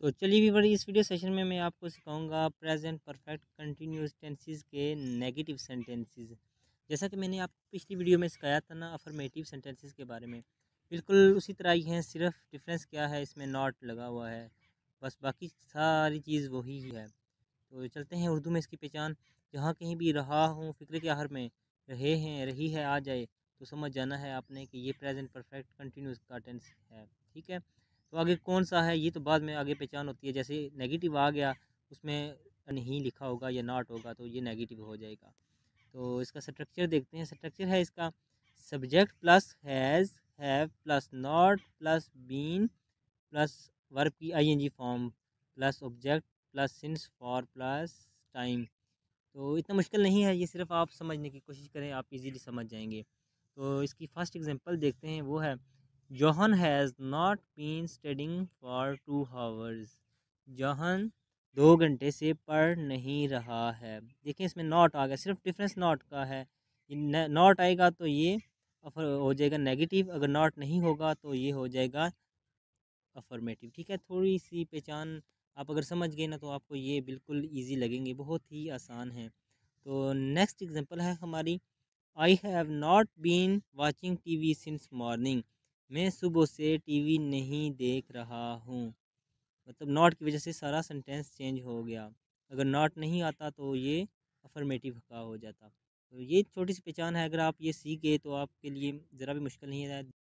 तो चलिए भी बड़ी इस वीडियो सेशन में मैं आपको सिखाऊँगा प्रेजेंट परफेक्ट कंटिन्यूस टेंसेस के नेगेटिव सेंटेंसेस। जैसा कि मैंने आपको पिछली वीडियो में सिखाया था ना अफर्मेटिव सेंटेंसेस के बारे में, बिल्कुल उसी तरह ही हैं, सिर्फ़ डिफरेंस क्या है, इसमें नॉट लगा हुआ है, बस बाकी सारी चीज़ वही है तो चलते हैं उर्दू में इसकी पहचान। जहाँ कहीं भी रहा हूँ, फ़िक्र के आहर में रहे हैं, रही है, आ जाए तो समझ जाना है आपने कि ये प्रेजेंट परफेक्ट कंटिन्यूस का टेंस है, ठीक है? तो आगे कौन सा है? ये तो बाद में आगे पहचान होती है। जैसे नेगेटिव आ गया, उसमें नहीं लिखा होगा या नॉट होगा तो ये नेगेटिव हो जाएगा। तो इसका स्ट्रक्चर देखते हैं। स्ट्रक्चर है इसका subject plus has have plus not plus been plus verb की I N G form plus object plus since for plus time तो इतना मुश्किल नहीं है। ये सिर्फ़ आप समझने की कोशिश करें, आप इजीली समझ जाएँगे। तो इसकी फ़र्स्ट एग्जांपल देखते हैं। वो है John has not been studying for two hours John दो घंटे से पढ़ नहीं रहा है। देखिए, इसमें नॉट आ गया, सिर्फ़ डिफरेंस नॉट का है। नॉट आएगा तो ये हो जाएगा नेगेटिव अगर नॉट नहीं होगा तो ये हो जाएगा अफर्मेटिव ठीक है थोड़ी सी पहचान आप अगर समझ गए ना तो आपको ये बिल्कुल इजी लगेंगे, बहुत ही आसान है। तो नेक्स्ट एग्जांपल है हमारी I have not been watching TV since morning मैं सुबह से टीवी नहीं देख रहा हूँ। मतलब नॉट की वजह से सारा सेंटेंस चेंज हो गया। अगर नॉट नहीं आता तो ये अफर्मेटिव का हो जाता। तो ये छोटी सी पहचान है, अगर आप ये सीख गए तो आपके लिए ज़रा भी मुश्किल नहीं है।